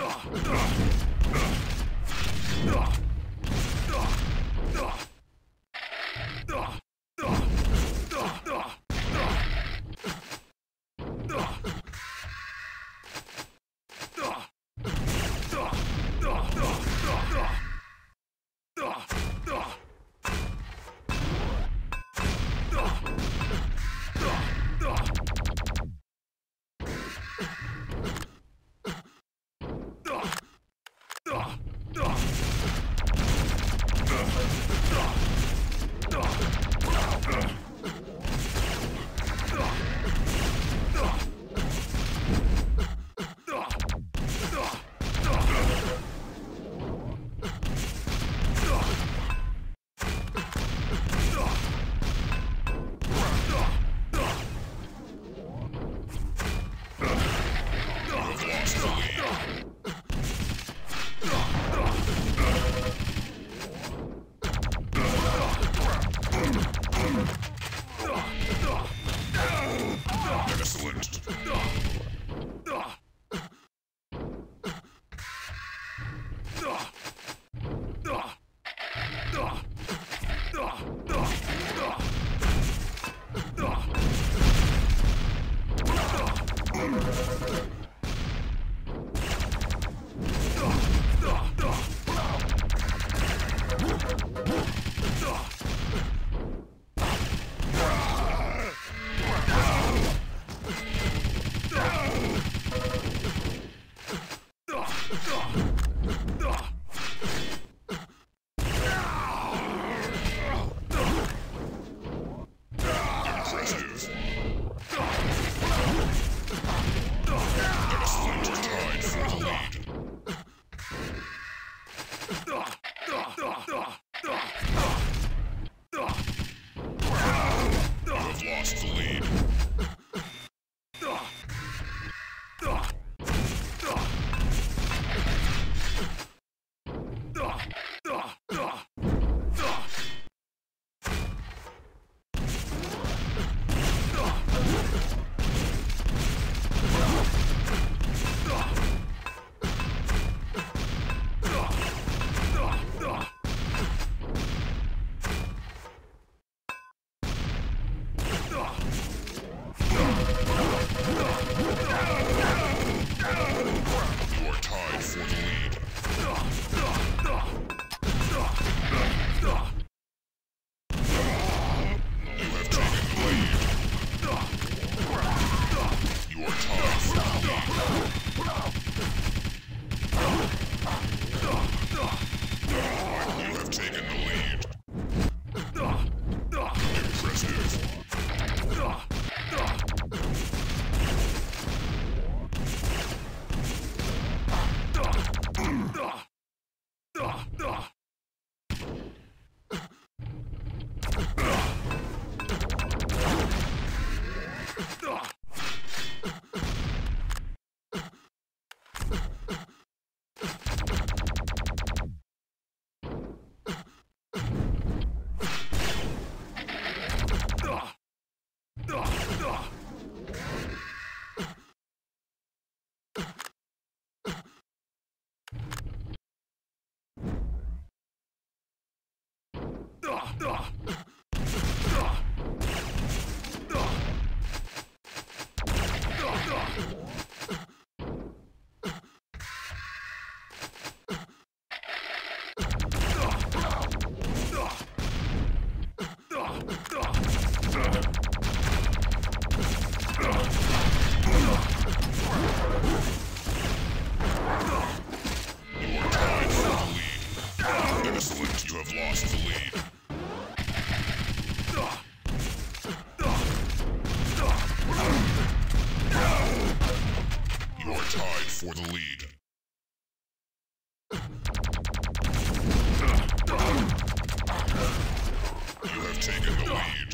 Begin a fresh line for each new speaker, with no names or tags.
Ugh! time for the have lost the lead. You are tied for the lead. You have taken the lead.